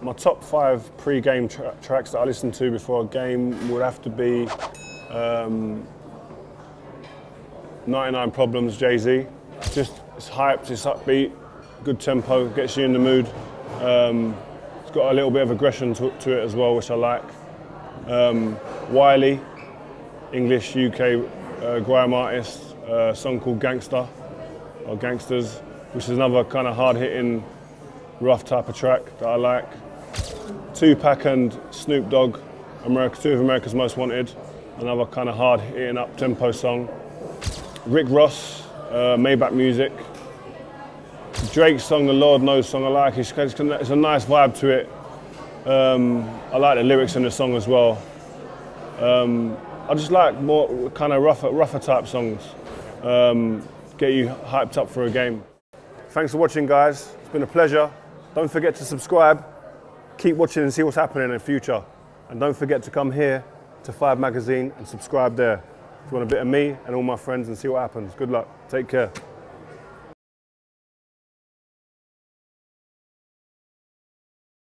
my top five pre-game tra tracks that I listen to before a game would have to be um, 99 Problems, Jay-Z. Just, it's hyped, it's upbeat, good tempo, gets you in the mood. Um, it's got a little bit of aggression to, to it as well, which I like. Um, Wiley, English UK uh, grime artist, a song called Gangster or Gangsters, which is another kind of hard-hitting, rough type of track that I like. Tupac and Snoop Dogg, America, two of America's Most Wanted, another kind of hard-hitting up-tempo song. Rick Ross, uh, Maybach Music. Drake's song, the Lord Knows song, I like. It's, it's a nice vibe to it. Um, I like the lyrics in the song as well. Um, I just like more kind of rougher, rougher type songs. Um, get you hyped up for a game. Thanks for watching, guys. It's been a pleasure. Don't forget to subscribe. Keep watching and see what's happening in the future. And don't forget to come here to Five Magazine and subscribe there. If you want a bit of me and all my friends and see what happens. Good luck. Take care.